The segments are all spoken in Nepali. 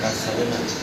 Graças a Deus.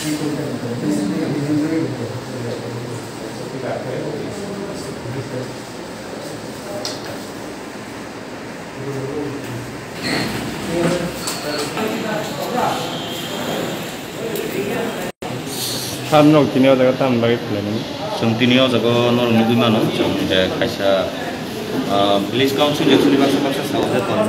सानो किनियो जग्गा तान लागि प्लेनिङ जों तिनियो जग्गा नरमुगि मानो जों हे खायसा village council actually Baksa Baksa south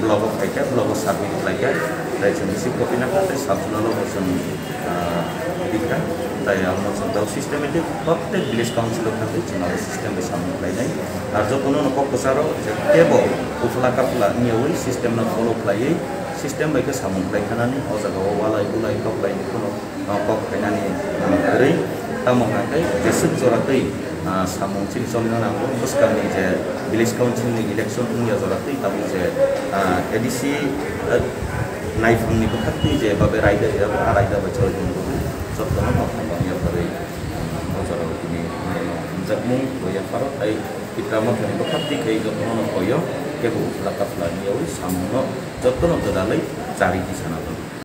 blog of ICAP, blog of submit ICAP, right? So, this is copy na kasi subsolo mo sa dikra. তাই আমরা দাও সিস্টেমে যে প্রত্যেক ভিলেজ কাউন্সিলর থাকে চুনাব সিস্টেমে সামনে লাই নাই আর যখন নক প্রচার কেবল উফলা কাপলা নিয়ে ওই সিস্টেম ফলো ফ্লাইয়ে সিস্টেম বাইকে সামনে লাইখানানি অজাগাও ওয়ালাই উলাই কপলাইনি কোনো কপ খাইনানি ओरै तामाङाखै त्यसो जराखै सामुंथिं चलिनो नांगौ मुस्कानि जे भिलेज काउन्सिलनि इलेक्सन मुंया जराखै तामुं जे एडिसि नाइफुंनि खोथाखै जे बाबे रायदा जाबो आ रायदा बाय चलिनो सबतनो मावखांबानि आफारै बजाराव दिनै जामुं गया फारो थाय पित्रामखनि खोथाखै खै जत्न नखयो केबो लाकाफ्लानियाव सामुंनो जत्न जदालै जारि दिसाना